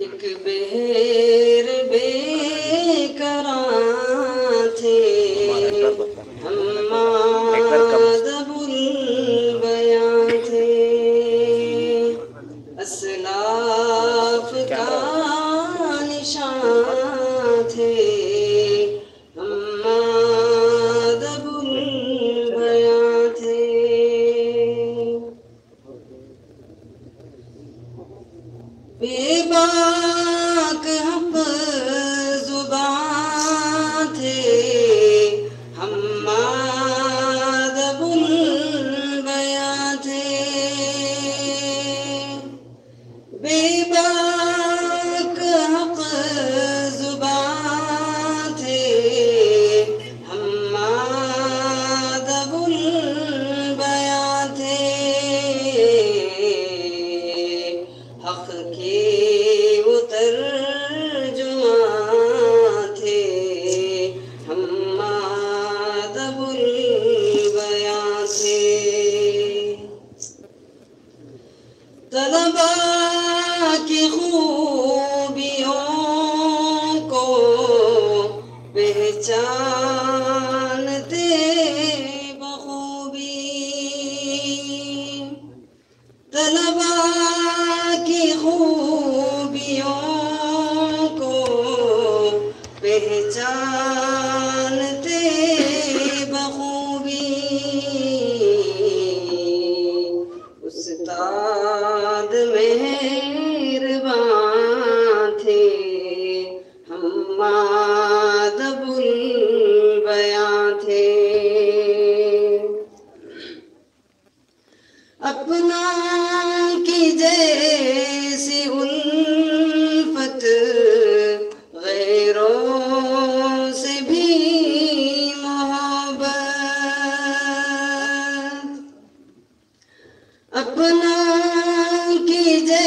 एक बेहे बेबाक हक थे। हमादबुल थे। हक के वो तर्जुमा थे। हमादबुल बया थे। तलबा की खूबियों को पहचान अपना कीजे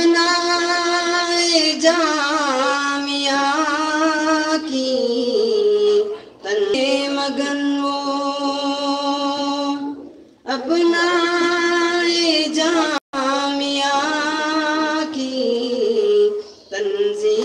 बनाए जामिया की। तने मगन वो अपनाए जामिया की। तंजी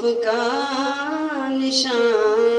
असलाफ का निशान